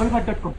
double dot com